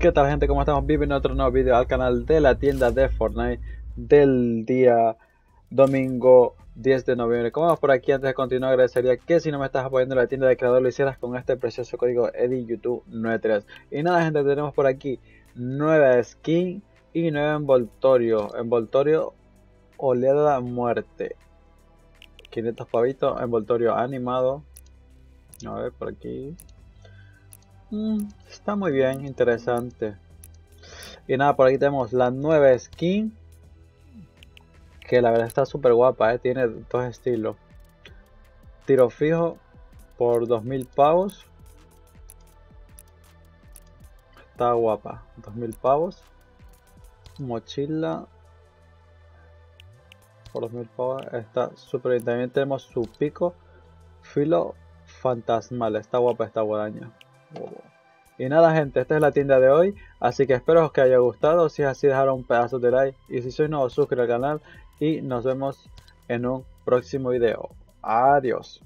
¿Qué tal gente? ¿Cómo estamos? Viviendo otro nuevo video al canal de la tienda de Fortnite del día domingo 10 de noviembre. Como vamos por aquí, antes de continuar agradecería que si no me estás apoyando en la tienda de creador lo hicieras con este precioso código EDIYOUTUBE93. Y nada gente, tenemos por aquí nueva skin y nuevo envoltorio. Envoltorio oleada muerte. 500 pavitos, envoltorio animado. A ver por aquí. Mm, está muy bien, interesante. Y nada, por aquí tenemos la nueva skin. Que la verdad está súper guapa, ¿eh? tiene dos estilos. Tiro fijo por 2000 pavos. Está guapa, 2000 pavos. Mochila por 2000 pavos. Está súper bien. También tenemos su pico filo fantasmal. Está guapa esta guadaña. Y nada gente, esta es la tienda de hoy, así que espero que haya gustado, si es así dejar un pedazo de like y si sois nuevo suscríbete al canal y nos vemos en un próximo video. Adiós.